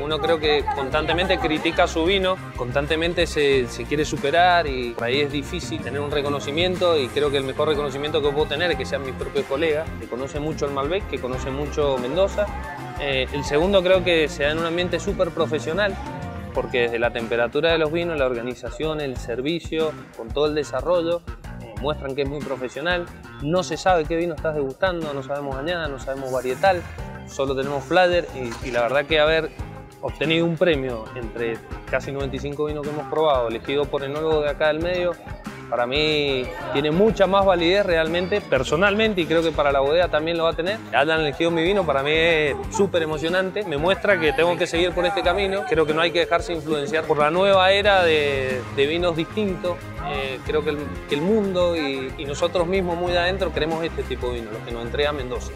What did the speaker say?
Uno creo que constantemente critica su vino, constantemente se, quiere superar y por ahí es difícil tener un reconocimiento y creo que el mejor reconocimiento que puedo tener es que sean mis propios colegas, que conocen mucho el Malbec, que conocen mucho Mendoza. Eh, el segundo creo que se da en un ambiente súper profesional, porque desde la temperatura de los vinos, la organización, el servicio, con todo el desarrollo, eh, muestran que es muy profesional. No se sabe qué vino estás degustando, no sabemos añada, no sabemos varietal, solo tenemos flyer y, y la verdad que haber obtenido un premio entre casi 95 vinos que hemos probado, elegido por enólogo de acá del medio, para mí tiene mucha más validez realmente, personalmente, y creo que para la bodega también lo va a tener. Han elegido mi vino, para mí es súper emocionante, me muestra que tengo que seguir por este camino, creo que no hay que dejarse influenciar por la nueva era de, de vinos distintos, eh, creo que el, que el mundo y, y, nosotros mismos muy adentro queremos este tipo de vino, lo que nos entrega Mendoza.